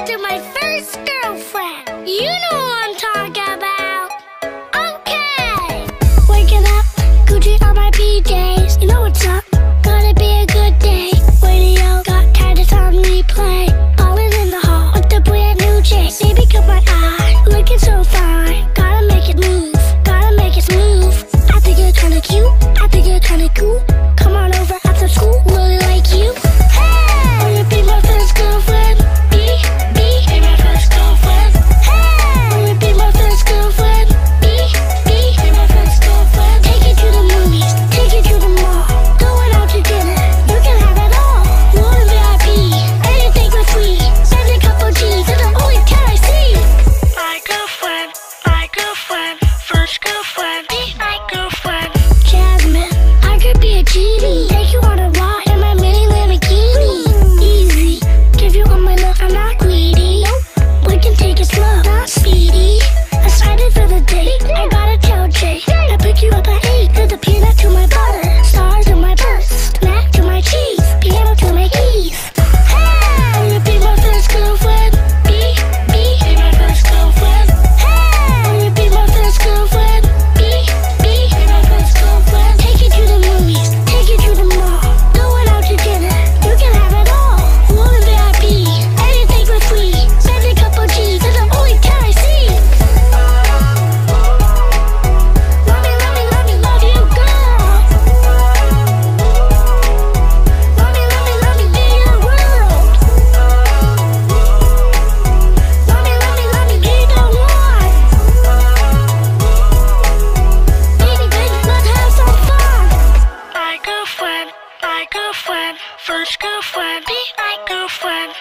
after my first girlfriend. You know what I'm talking about. Okay. Waking up, Gucci on my PJ. my girlfriend, first girlfriend, be my girlfriend.